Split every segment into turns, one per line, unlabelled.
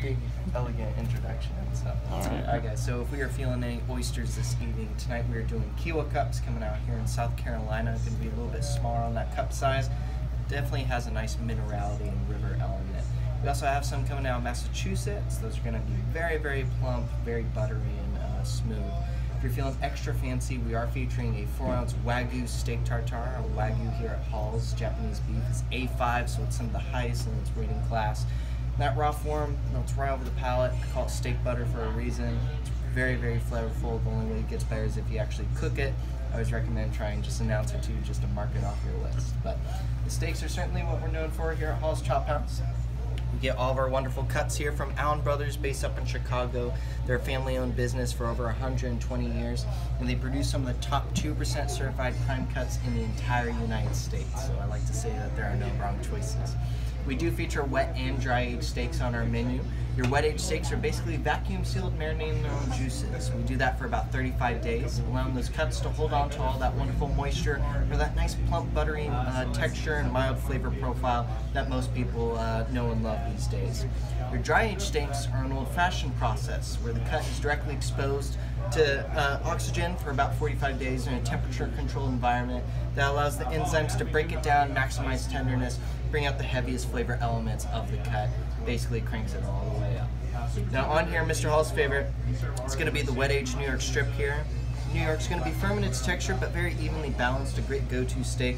big, elegant introduction and stuff.
All right.
All right, guys. So if we are feeling any oysters this evening, tonight we are doing Kiawah cups coming out here in South Carolina. It's Going to be a little bit smaller on that cup size. Definitely has a nice minerality and river element. We also have some coming out of Massachusetts. Those are going to be very, very plump, very buttery and uh, smooth. If you're feeling extra fancy, we are featuring a four ounce Wagyu steak tartare. Our Wagyu here at Hall's Japanese beef is A5, so it's some of the highest in its rating class. That raw form, melts right over the palate. I call it steak butter for a reason. It's very, very flavorful. The only way it gets better is if you actually cook it. I always recommend trying just an ounce or two just to mark it off your list. But the steaks are certainly what we're known for here at Hall's Chop House. We get all of our wonderful cuts here from Allen Brothers, based up in Chicago. They're a family-owned business for over 120 years, and they produce some of the top 2% certified prime cuts in the entire United States. So I like to say that there are no wrong choices. We do feature wet and dry aged steaks on our menu. Your wet aged steaks are basically vacuum sealed, marinated in their own juices. We do that for about 35 days, allowing those cuts to hold on to all that wonderful moisture for that nice plump, buttery uh, texture and mild flavor profile that most people uh, know and love these days. Your dry aged steaks are an old fashioned process where the cut is directly exposed to uh, oxygen for about 45 days in a temperature controlled environment that allows the enzymes to break it down, maximize tenderness, bring out the heaviest flavor elements of the cut. Basically cranks it all the way up. Now on here, Mr. Hall's favorite, it's going to be the wet aged New York strip here. New York's going to be firm in its texture, but very evenly balanced, a great go-to steak.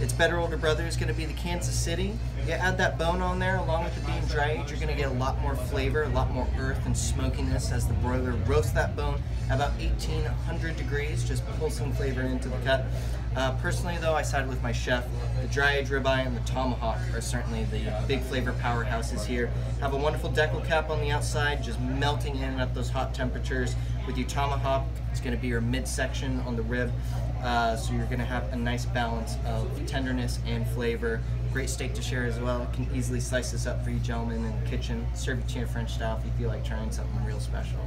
Its better older brother is going to be the Kansas City. You add that bone on there along with it being dry aged, you're going to get a lot more flavor, a lot more earth and smokiness as the broiler roasts that bone at about 1800 degrees, just pulsing flavor into the cut. Uh, personally, though, I sided with my chef. The dry aged ribeye and the tomahawk are certainly the big flavor powerhouses here. Have a wonderful deckle cap on the outside, just melting in at those hot temperatures. With your tomahawk, it's going to be your midsection on the rib, uh, so you're going to have a nice balance of tenderness and flavor. Great steak to share as well. Can easily slice this up for you gentlemen in the kitchen. Serve it to you French style if you feel like trying something real special.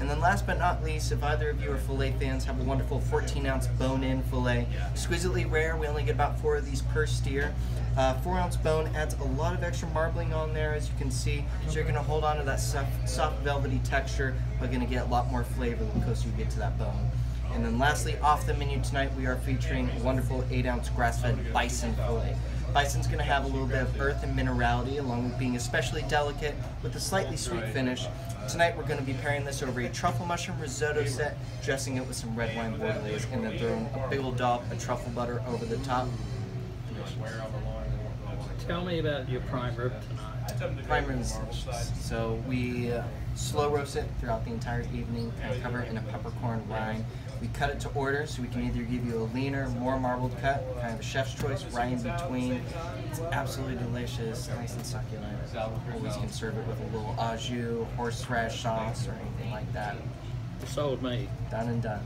And then last but not least, if either of you are filet fans, have a wonderful 14 ounce bone-in filet. Exquisitely rare, we only get about four of these per steer. Uh, four ounce bone adds a lot of extra marbling on there as you can see. So you're gonna hold on to that soft, soft velvety texture, but gonna get a lot more flavor the closer you get to that bone. And then lastly, off the menu tonight, we are featuring a wonderful eight ounce grass-fed bison filet. Bison's going to have a little bit of earth and minerality along with being especially delicate with a slightly sweet finish. Tonight we're going to be pairing this over a truffle mushroom risotto set, dressing it with some red wine bordelaise, and then throwing a big old dollop of truffle butter over the top.
Tell me about your prime rib tonight.
Prime rib. So we uh, slow roast it throughout the entire evening and cover it in a peppercorn rind. We cut it to order, so we can either give you a leaner, more marbled cut, kind of a chef's choice, right in between. It's absolutely delicious, nice and succulent. Always can serve it with a little au jus, horseradish sauce, or anything like that.
Sold me.
Done and done.